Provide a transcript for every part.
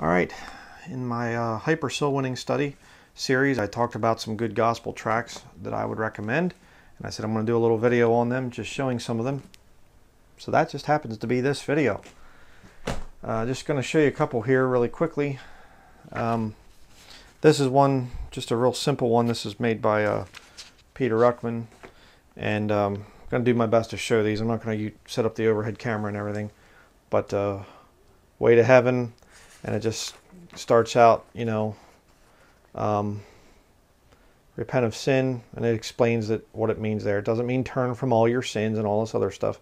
All right, in my uh, Hyper Soul Winning Study series, I talked about some good gospel tracts that I would recommend. And I said I'm going to do a little video on them, just showing some of them. So that just happens to be this video. Uh, just going to show you a couple here really quickly. Um, this is one, just a real simple one. This is made by uh, Peter Ruckman. And um, I'm going to do my best to show these. I'm not going to set up the overhead camera and everything. But uh, Way to Heaven, and it just starts out, you know, um, repent of sin, and it explains that what it means there. It doesn't mean turn from all your sins and all this other stuff.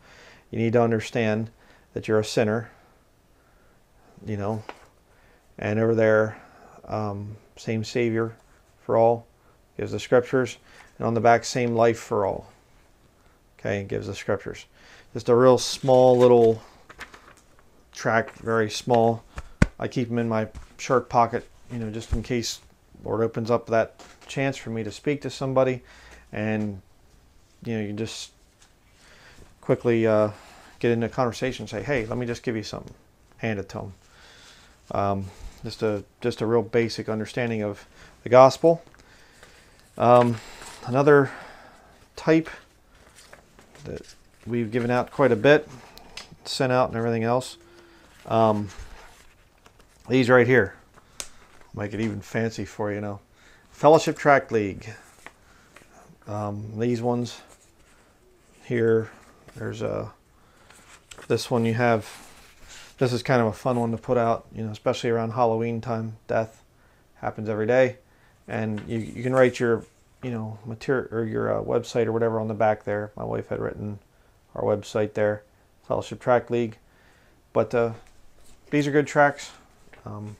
You need to understand that you're a sinner, you know, and over there, um, same Savior for all, gives the scriptures, and on the back, same life for all. Okay, gives the scriptures. Just a real small little tract, very small. I keep them in my shirt pocket, you know, just in case Lord opens up that chance for me to speak to somebody, and you know, you just quickly uh, get into a conversation and say, "Hey, let me just give you something." Hand it to them. Um, just a just a real basic understanding of the gospel. Um, another type that we've given out quite a bit, sent out, and everything else um, these right here. Make it even fancy for you, know. Fellowship Tract League. Um, these ones here. There's a this one you have. This is kind of a fun one to put out, you know, especially around Halloween time. Death happens every day, and you you can write your you know material or your uh, website or whatever on the back there. My wife had written our website there, Fellowship Tract League. But uh, these are good tracts. Um,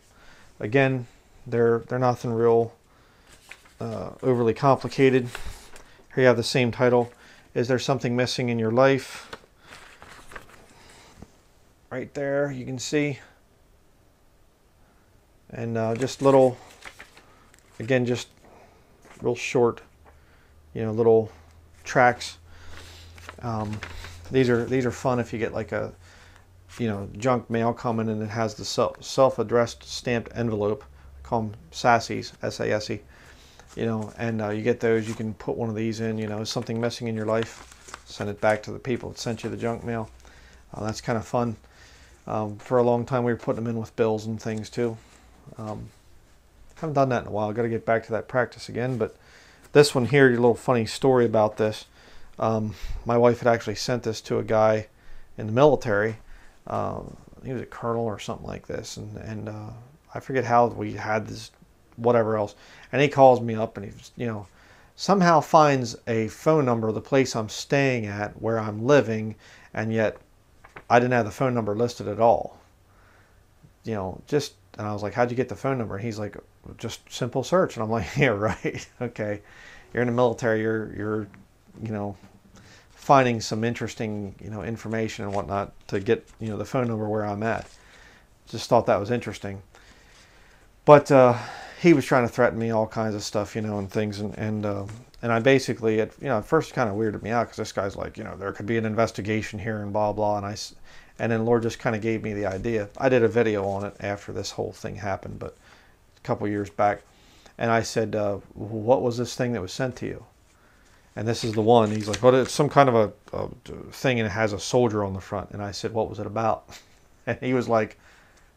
again, they're they're nothing real uh, overly complicated. Here you have the same title. Is there something missing in your life? Right there, you can see. And uh, just little, again, just real short, you know, little tracts. Um, these are these are fun if you get like a you know, junk mail coming and it has the self-addressed stamped envelope. I call them sassies, S-A-S-E. You know, and uh, you get those. You can put one of these in. You know, something missing in your life, send it back to the people that sent you the junk mail. Uh, that's kind of fun. Um, for a long time, we were putting them in with bills and things too. Um, haven't done that in a while. Got to get back to that practice again. But this one here, a little funny story about this. Um, my wife had actually sent this to a guy in the military um, he was a colonel or something like this, and and uh, I forget how we had this, whatever else. And he calls me up, and he's you know somehow finds a phone number of the place I'm staying at where I'm living, and yet I didn't have the phone number listed at all. You know, just and I was like, "How'd you get the phone number?" And he's like, "Just simple search." And I'm like, "Yeah, right. okay. You're in the military. You're you're you know finding some interesting, you know, information and whatnot to get, you know, the phone number where I'm at. Just thought that was interesting. But uh, he was trying to threaten me all kinds of stuff, you know, and things, and and uh, and I basically, at, you know, at first kind of weirded me out because this guy's like, you know, there could be an investigation here and blah blah, and I, and then Lord just kind of gave me the idea. I did a video on it after this whole thing happened, but a couple years back, and I said, uh, what was this thing that was sent to you? And this is the one. He's like, "What? Well, it's some kind of a, a, thing, and it has a soldier on the front." And I said, "What was it about?" And he was like,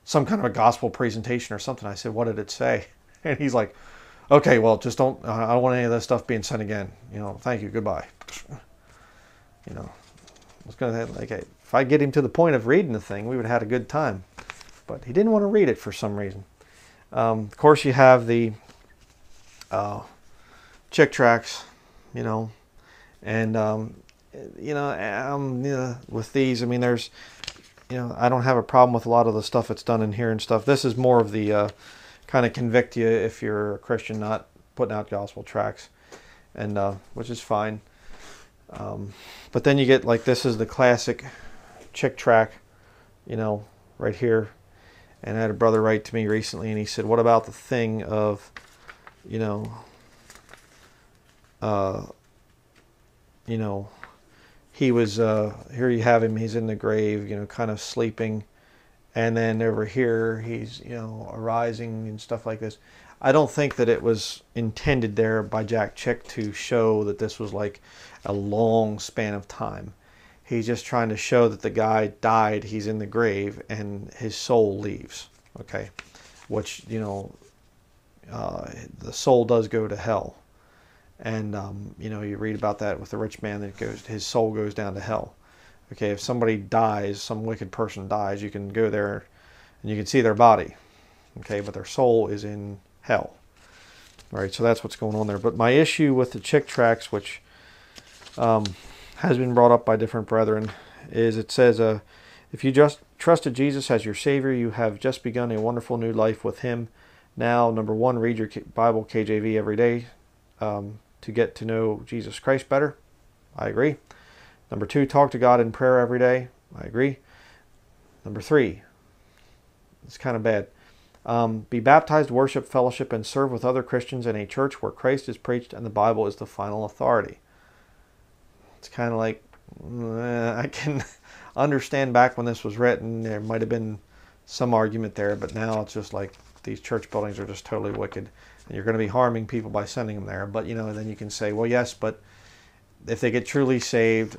"Some kind of a gospel presentation or something." I said, "What did it say?" And he's like, "Okay, well, just don't. I don't want any of that stuff being sent again. You know, thank you, goodbye." You know, I was gonna like, if I get him to the point of reading the thing, we would have had a good time. But he didn't want to read it for some reason. Um, of course, you have the uh, Chick tracts you know, and um, you know, um, you know, with these, I mean, there's, you know, I don't have a problem with a lot of the stuff that's done in here and stuff. This is more of the uh, kind of convict you if you're a Christian, not putting out gospel tracts, and uh, which is fine. Um, but then you get like this is the classic chick tract, you know, right here. And I had a brother write to me recently, and he said, "What about the thing of, you know, uh, you know, he was, uh, here you have him, he's in the grave, you know, kind of sleeping. and then over here he's you know arising and stuff like this. I don't think that it was intended there by Jack Chick to show that this was like a long span of time. He's just trying to show that the guy died, he's in the grave, and his soul leaves. Okay, which you know, uh, the soul does go to hell, and um, you know you read about that with the rich man that goes, his soul goes down to hell. Okay, if somebody dies, some wicked person dies, you can go there, and you can see their body. Okay, but their soul is in hell. All right, so that's what's going on there. But my issue with the Chick tracks, which um, has been brought up by different brethren is it says, uh, if you just trusted Jesus as your Savior, you have just begun a wonderful new life with Him. Now, number one, read your Bible KJV every day um, to get to know Jesus Christ better. I agree. Number two, talk to God in prayer every day. I agree. Number three, it's kind of bad. Um, be baptized, worship, fellowship, and serve with other Christians in a church where Christ is preached and the Bible is the final authority it's kind of like I can understand back when this was written, there might have been some argument there, but now it's just like these church buildings are just totally wicked, you're going to be harming people by sending them there. But you know, and then you can say, well, yes, but if they get truly saved,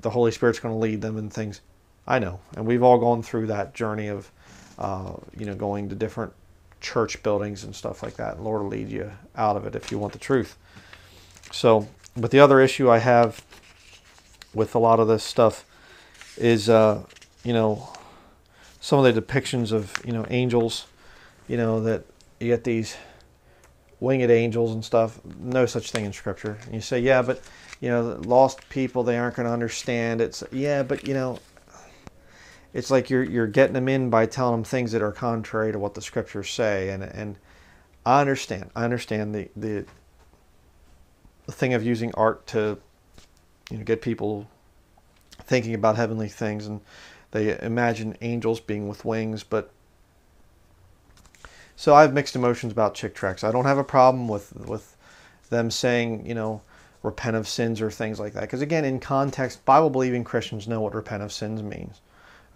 the Holy Spirit's going to lead them and things. I know, and we've all gone through that journey of, uh, you know, going to different church buildings and stuff like that. And Lord will lead you out of it if you want the truth. So, but the other issue I have with a lot of this stuff is, uh, you know, some of the depictions of, you know, angels, you know, that you get these winged angels and stuff. No such thing in Scripture. And you say, yeah, but, you know, lost people, they aren't going to understand. It's, yeah, but, you know, it's like you're, you're getting them in by telling them things that are contrary to what the Scriptures say. And, and I understand. I understand the, the, the thing of using art to you know, get people thinking about heavenly things and they imagine angels being with wings, but so I have mixed emotions about chick tracts. I don't have a problem with with them saying, you know, repent of sins or things like that. Because again, in context, Bible believing Christians know what repent of sins means.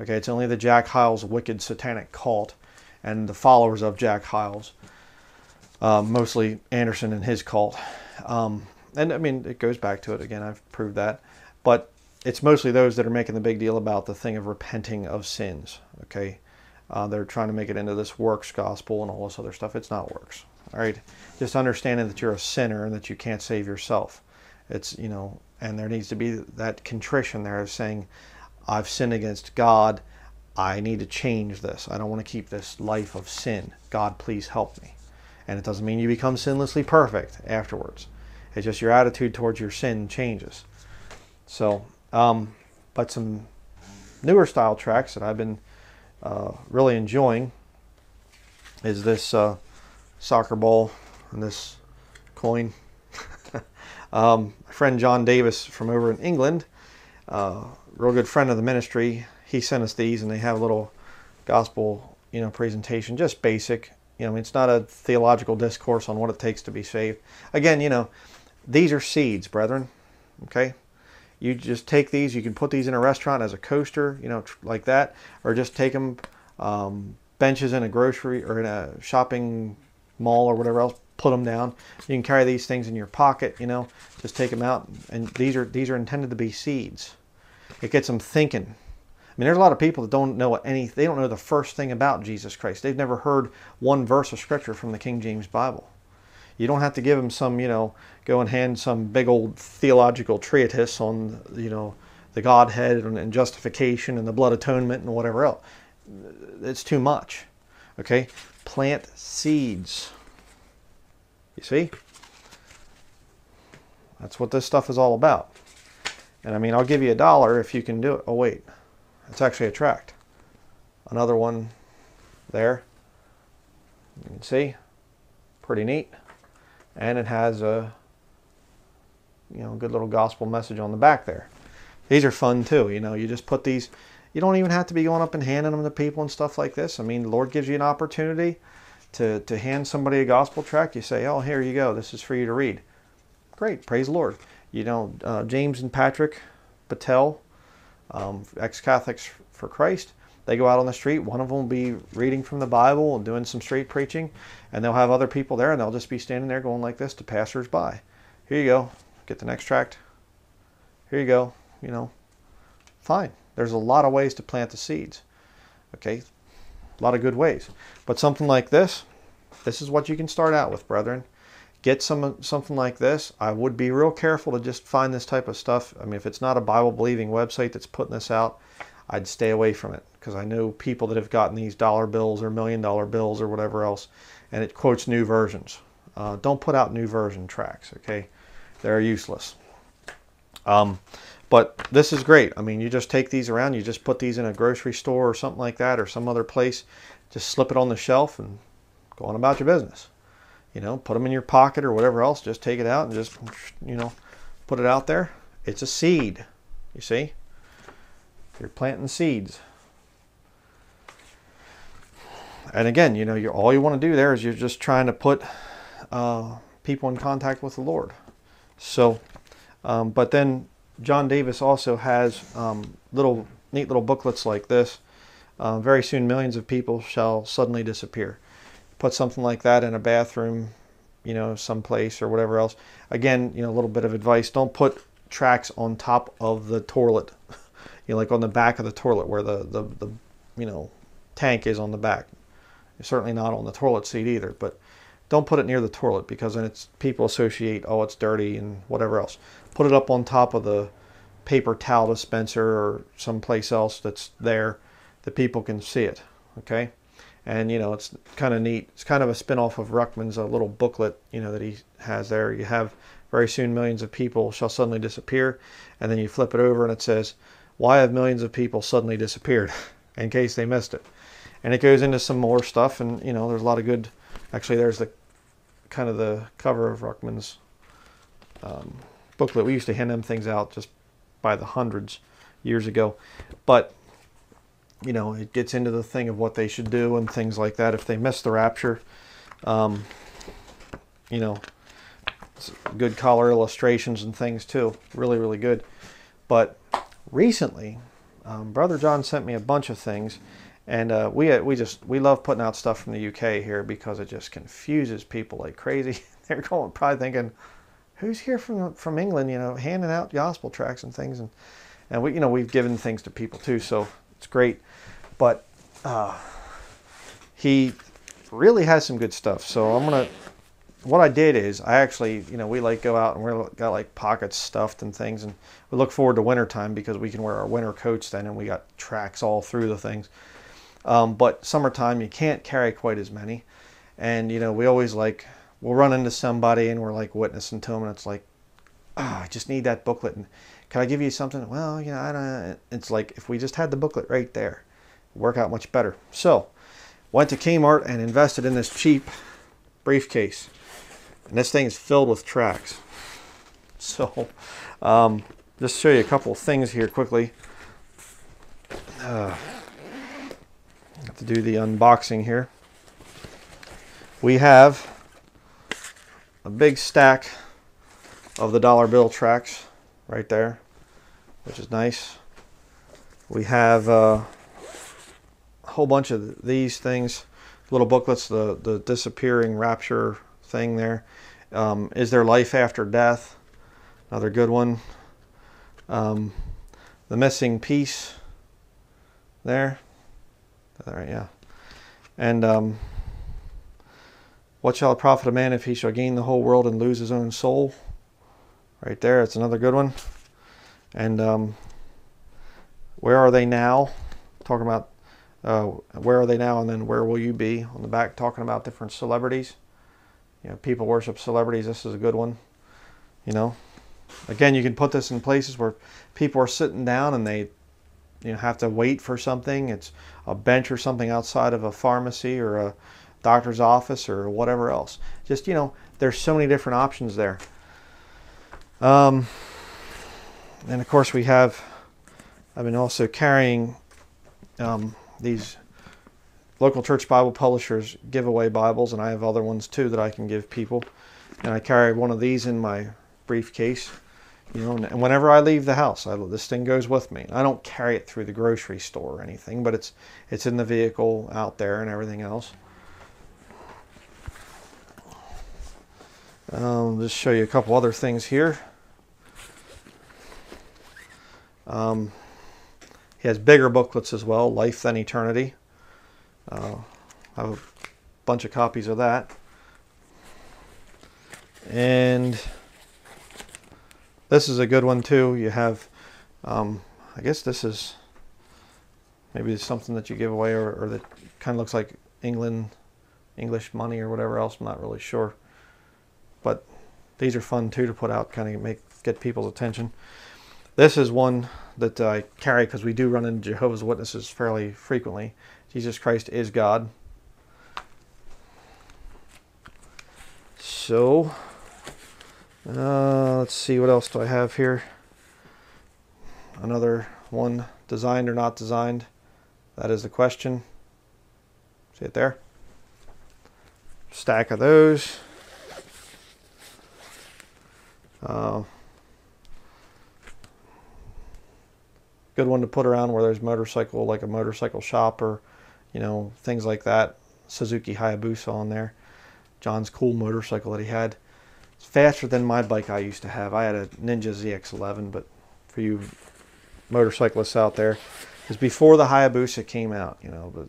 Okay, it's only the Jack Hyles wicked satanic cult and the followers of Jack Hyles, um, mostly Anderson and his cult, um, and I mean, it goes back to it again. I've proved that, but it's mostly those that are making the big deal about the thing of repenting of sins. Okay, uh, they're trying to make it into this works gospel and all this other stuff. It's not works. All right, just understanding that you're a sinner and that you can't save yourself. It's you know, and there needs to be that contrition there of saying, I've sinned against God. I need to change this. I don't want to keep this life of sin. God, please help me. And it doesn't mean you become sinlessly perfect afterwards. It's just your attitude towards your sin changes. So, um, but some newer style tracks that I've been uh, really enjoying is this uh, soccer ball and this coin. um, my friend John Davis from over in England, uh, real good friend of the ministry, he sent us these and they have a little gospel, you know, presentation, just basic. You know, it's not a theological discourse on what it takes to be saved. Again, you know, these are seeds, brethren. Okay? You just take these, you can put these in a restaurant as a coaster, you know, like that, or just take them um, benches in a grocery or in a shopping mall or whatever else, put them down. You can carry these things in your pocket, you know, just take them out. And these are these are intended to be seeds. It gets them thinking. I mean, there's a lot of people that don't know any. They don't know the first thing about Jesus Christ. They've never heard one verse of Scripture from the King James Bible. You don't have to give them some, you know, go and hand some big old theological treatise on, you know, the Godhead and, and justification and the blood atonement and whatever else. It's too much. Okay? Plant seeds. You see? That's what this stuff is all about. And I mean, I'll give you a dollar if you can do it. Oh, wait. It's actually a tract. Another one there. You can see. Pretty neat and it has a you know good little gospel message on the back there. These are fun too. You know, you just put these. You don't even have to be going up and handing them to people and stuff like this. I mean, the Lord gives you an opportunity to to hand somebody a gospel tract. You say, "Oh, here you go. This is for you to read." Great, praise the Lord. You know, uh, James and Patrick Patel, um, ex-Catholics for Christ. They go out on the street. One of them will be reading from the Bible and doing some street preaching, and they'll have other people there, and they'll just be standing there going like this to passers-by. Here you go. Get the next tract. Here you go. You know, fine. There's a lot of ways to plant the seeds. Okay, a lot of good ways. But something like this, this is what you can start out with, brethren. Get some something like this. I would be real careful to just find this type of stuff. I mean, if it's not a Bible believing website that's putting this out, I'd stay away from it because I know people that have gotten these dollar bills or million dollar bills or whatever else, and it quotes new versions. Uh, don't put out new version tracks, okay? They're useless. Um, but this is great. I mean, you just take these around, you just put these in a grocery store or something like that or some other place, just slip it on the shelf and go on about your business. You know, put them in your pocket or whatever else, just take it out and just, you know, put it out there. It's a seed, you see? You're planting seeds. And again, you know, you're, all you want to do there is you're just trying to put uh, people in contact with the Lord. So, um, but then John Davis also has um, little neat little booklets like this. Uh, very soon, millions of people shall suddenly disappear. Put something like that in a bathroom, you know, someplace or whatever else. Again, you know, a little bit of advice: don't put tracts on top of the toilet, you know, like on the back of the toilet where the the, the you know tank is on the back. Certainly not on the toilet seat either, but don't put it near the toilet because then it's people associate oh it's dirty and whatever else. Put it up on top of the paper towel dispenser or someplace else that's there that people can see it okay? And you know it's kind of neat. It's kind of a spin-off of ruckman's a little booklet you know that he has there. You have very soon millions of people shall suddenly disappear and then you flip it over and it says why have millions of people suddenly disappeared? In case they missed it and it goes into some more stuff and you know there's a lot of good actually there's the kind of the cover of Ruckman's um, booklet. We used to hand them things out just by the hundreds years ago. But, you know, it gets into the thing of what they should do and things like that if they miss the rapture. Um, you know, good color illustrations and things too. Really, really good. But recently, um, Brother John sent me a bunch of things and uh, we uh, we just we love putting out stuff from the UK here because it just confuses people like crazy. They're going probably thinking, "Who's here from from England?" You know, handing out gospel tracts and things, and and we you know we've given things to people too, so it's great. But uh, he really has some good stuff. So I'm gonna. What I did is I actually you know we like go out and we got like pockets stuffed and things, and we look forward to winter time because we can wear our winter coats then, and we got tracts all through the things. Um, but summertime, you can't carry quite as many. And, you know, we always like, we'll run into somebody and we're like witnessing to them and it's like, oh, I just need that booklet. And can I give you something? Well, you know, I don't, it's like if we just had the booklet right there, work out much better. So went to Kmart and invested in this cheap briefcase. And this thing is filled with tracts. So um, just show you a couple things here quickly. Uh, to do the unboxing here. We have a big stack of the dollar bill tracks right there, which is nice. We have uh, a whole bunch of these things, little booklets, the, the disappearing rapture thing there. Um, is there life after death? Another good one. Um, the missing piece there. All right, yeah. And um, what shall it profit a man if he shall gain the whole world and lose his own soul? Right there, it's another good one. And um, where are they now? Talking about uh, where are they now, and then where will you be? On the back, talking about different celebrities. You know, people worship celebrities. This is a good one. You know, again, you can put this in places where people are sitting down and they you know, have to wait for something. It's a bench or something outside of a pharmacy or a doctor's office or whatever else. Just, you know, there's so many different options there. Um, and of course, we have, I've been also carrying um, these local church Bible publishers giveaway Bibles, and I have other ones too that I can give people. And I carry one of these in my briefcase. You know, and whenever I leave the house, I, this thing goes with me. I don't carry it through the grocery store or anything, but it's it's in the vehicle out there and everything else. Um, just show you a couple other things here. Um, he has bigger booklets as well, Life Than Eternity. Uh, I have a bunch of copies of that. And this is a good one too. You have, um, I guess this is maybe something that you give away or, or that kind of looks like England, English money or whatever else. I'm not really sure. But these are fun too to put out, kind of make get people's attention. This is one that I carry because we do run into Jehovah's Witnesses fairly frequently. Jesus Christ is God. So, uh, let's see, what else do I have here? Another one, designed or not designed? That is the question. See it there? Stack of those. Uh, good one to put around where there's motorcycle, like a motorcycle shop or, you know, things like that. Suzuki Hayabusa on there. John's cool motorcycle that he had. It's faster than my bike I used to have. I had a Ninja ZX11, but for you motorcyclists out there, it's before the Hayabusa came out, you know, but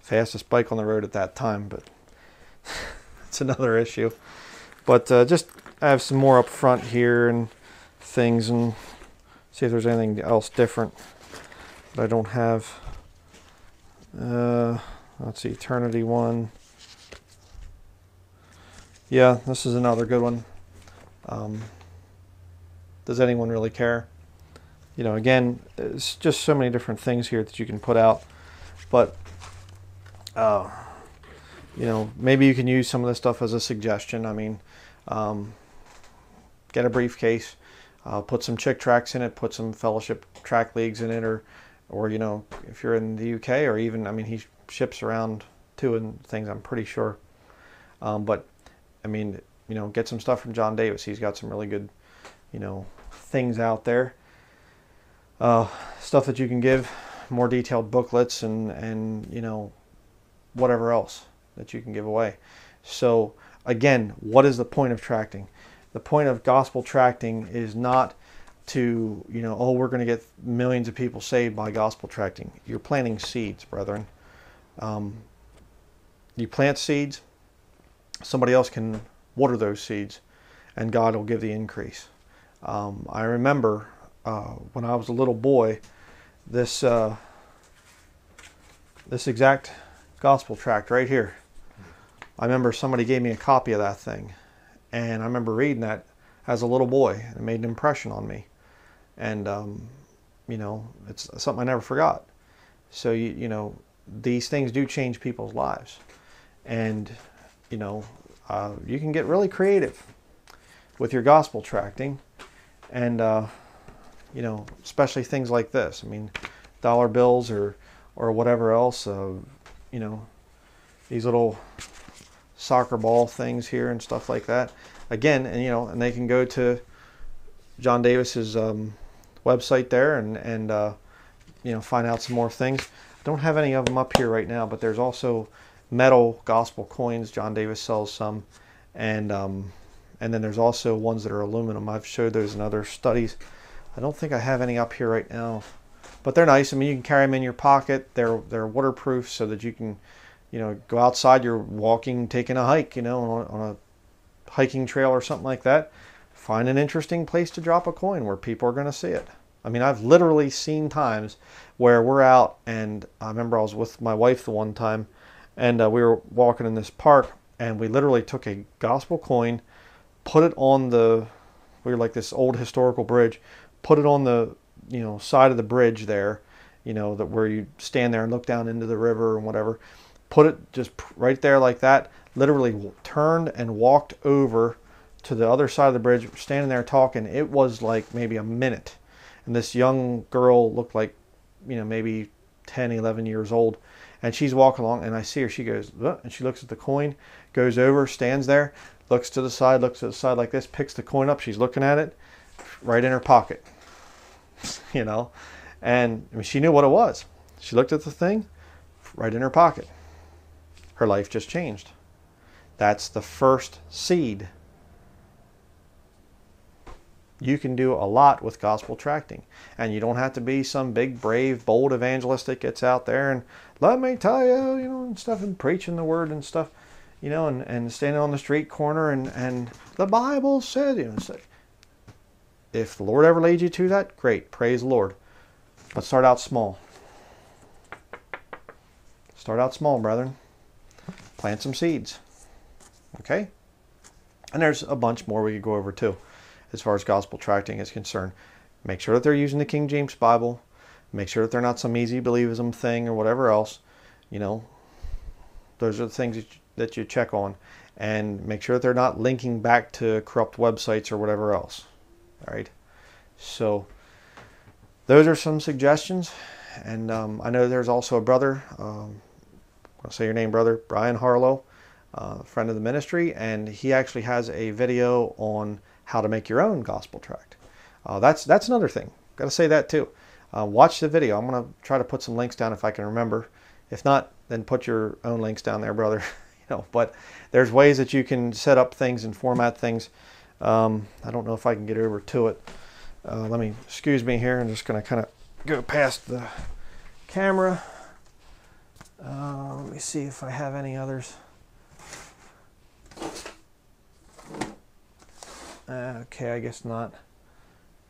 fastest bike on the road at that time, but it's another issue. But uh, just I have some more up front here and things and see if there's anything else different that I don't have. Uh, let's see, Eternity one. Yeah, this is another good one. Um, does anyone really care? You know, again, it's just so many different things here that you can put out. But, uh, you know, maybe you can use some of this stuff as a suggestion. I mean, um, get a briefcase, uh, put some Chick tracks in it, put some fellowship tract leagues in it, or, or you know, if you're in the UK, or even, I mean, he ships around too and things. I'm pretty sure. Um, but I mean, you know, get some stuff from John Davis. He's got some really good, you know, things out there. Uh, stuff that you can give, more detailed booklets, and and you know, whatever else that you can give away. So again, what is the point of tracting? the point of gospel tracting is not to, you know, oh, we're going to get millions of people saved by gospel tracting. You're planting seeds, brethren. Um, you plant seeds, somebody else can water those seeds, and God will give the increase. Um, I remember uh, when I was a little boy, this uh, this exact gospel tract right here. I remember somebody gave me a copy of that thing and I remember reading that as a little boy, and it made an impression on me. And um, you know, it's something I never forgot. So you you know, these things do change people's lives, and you know, uh, you can get really creative with your gospel tracting, and uh, you know, especially things like this. I mean, dollar bills or or whatever else. Uh, you know, these little soccer ball things here and stuff like that. Again, and you know, and they can go to John Davis's um, website there and and uh, you know find out some more things. I don't have any of them up here right now, but there's also metal gospel coins. John Davis sells some, and um, and then there's also ones that are aluminum. I've showed those in other studies. I don't think I have any up here right now, but they're nice. I mean, you can carry them in your pocket. They're they're waterproof so that you can you know, go outside, you're walking, taking a hike, you know, on, on a hiking trail or something like that, find an interesting place to drop a coin where people are going to see it. I mean, I've literally seen times where we're out, and I remember I was with my wife the one time, and uh, we were walking in this park, and we literally took a gospel coin, put it on the, we were like this old historical bridge, put it on the, you know, side of the bridge there, you know, that where you stand there and look down into the river and whatever, put it just right there like that, literally turned and walked over to the other side of the bridge, standing there talking. It was like maybe a minute. And this young girl looked like, you know, maybe 10, 11 years old. And she's walking along, and I see her. She goes, and she looks at the coin, goes over, stands there, looks to the side, looks to the side like this, picks the coin up. She's looking at it. right in her pocket, you know, and I mean, she knew what it was. She looked at the thing, right in her pocket. Her life just changed. That's the first seed. You can do a lot with gospel tracting. And you don't have to be some big, brave, bold evangelist that gets out there and let me tell you, you know, and stuff and preaching the word and stuff, you know, and, and standing on the street corner and, and the Bible said, you know, say, if the Lord ever leads you to that, great, praise the Lord. But start out small. Start out small, brethren. Plant some seeds. Okay? And there's a bunch more we could go over too, as far as gospel tracting is concerned. Make sure that they're using the King James Bible. Make sure that they're not some easy believism thing or whatever else. You know, those are the things that you, check on. And make sure that they're not linking back to corrupt websites or whatever else. All right. So, those are some suggestions. And um, I know there's also a brother, um, I'll say your name, brother, Brian Harlow uh, friend of the ministry, and he actually has a video on how to make your own gospel tract. Uh, that's that's another thing. Got to say that too. Uh, watch the video. I'm gonna try to put some links down if I can remember. If not, then put your own links down there, brother. you know, but there's ways that you can set up things and format things. Um, I don't know if I can get over to it. Uh, let me excuse me here. I'm just gonna kind of go past the camera. Uh, let me see if I have any others. Okay, I guess not.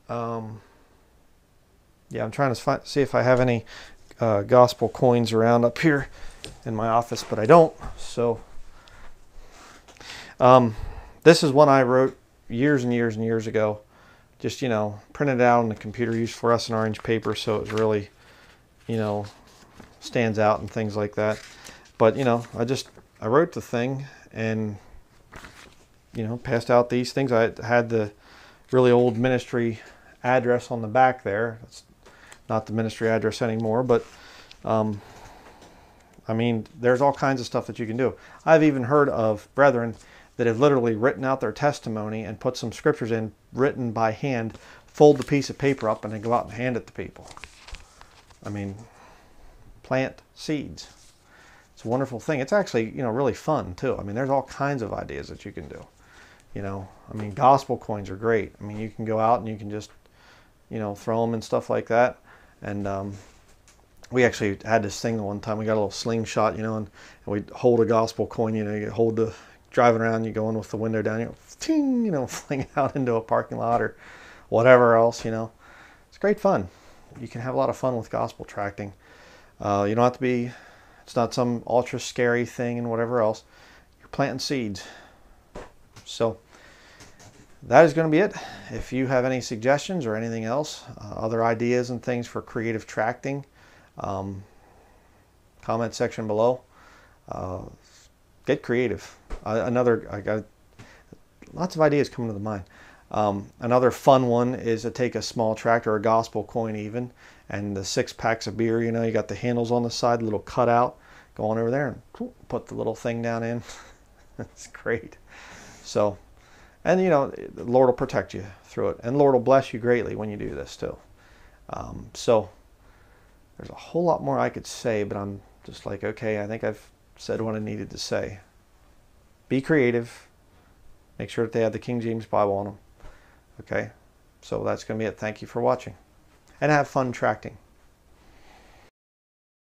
Um, yeah, I'm trying to find, see if I have any uh, gospel coins around up here in my office, but I don't. So, um, this is one I wrote years and years and years ago. Just, you know, printed out on the computer, used fluorescent orange paper, so it really, you know, stands out and things like that. But, you know, I just, I wrote the thing and you know, passed out these things. I had the really old ministry address on the back there. It's not the ministry address anymore, but um, I mean, there's all kinds of stuff that you can do. I've even heard of brethren that have literally written out their testimony and put some scriptures in written by hand, fold the piece of paper up, and then go out and hand it to people. I mean, plant seeds. It's a wonderful thing. It's actually, you know, really fun too. I mean, there's all kinds of ideas that you can do. You know, I mean, gospel coins are great. I mean, you can go out and you can just, you know, throw them and stuff like that. And um, we actually had this thing one time. We got a little slingshot, you know, and, and we hold a gospel coin. You know, you hold the driving around, you go in with the window down, you know, ting, you know, fling out into a parking lot or whatever else. You know, it's great fun. You can have a lot of fun with gospel tracting. Uh, you don't have to be. It's not some ultra scary thing and whatever else. You're planting seeds. So that is going to be it. If you have any suggestions or anything else, uh, other ideas and things for creative tracting, um, comment section below. Uh, get creative. Uh, another, I got lots of ideas coming to the mind. Um, another fun one is to take a small tract or a gospel coin even, and the six packs of beer. You know, you got the handles on the side, little cutout. Go on over there and put the little thing down in. That's great. So and you know, the Lord will protect you through it, and Lord will bless you greatly when you do this too. Um, so there's a whole lot more I could say, but I'm just like, okay, I think I've said what I needed to say. Be creative. Make sure that they have the King James Bible on them. Okay, so that's going to be it. Thank you for watching, and have fun tracting.